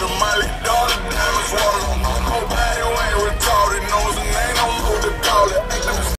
Jamali.